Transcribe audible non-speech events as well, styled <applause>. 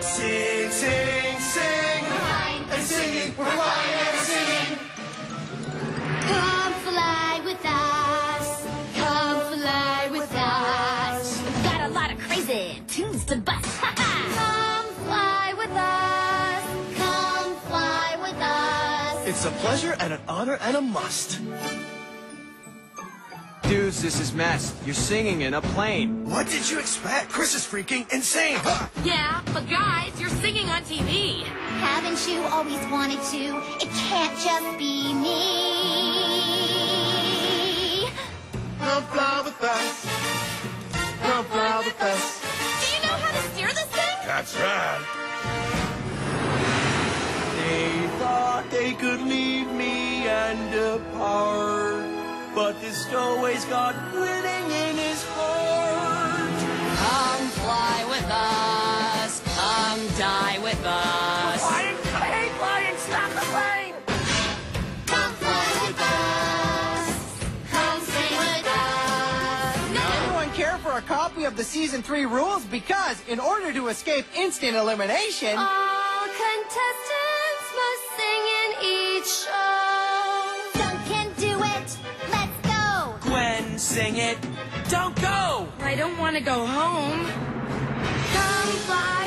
Sing, sing, sing. And singing, we're flying and singing. Come fly with us. Come fly with us. Got a lot of crazy tunes to bust. <laughs> Come fly with us. Come fly with us. It's a pleasure and an honor and a must. Dudes, this is mess. You're singing in a plane. What did you expect? Chris is freaking insane. Huh? <gasps> yeah, but guys, you're singing on TV. Haven't you always wanted to? It can't just be me. Come fly with us. Come fly with us. Do you know how to steer this thing? That's right. They thought they could leave me and depart, but the stowaway's got winning in his heart. Come fly with us. Come die with us. Flying, I hate flying. Stop the plane. Come fly with us. Come sing with us. Everyone care for a copy of the season three rules because, in order to escape instant elimination, All contestants sing it. Don't go. I don't want to go home. Come fly.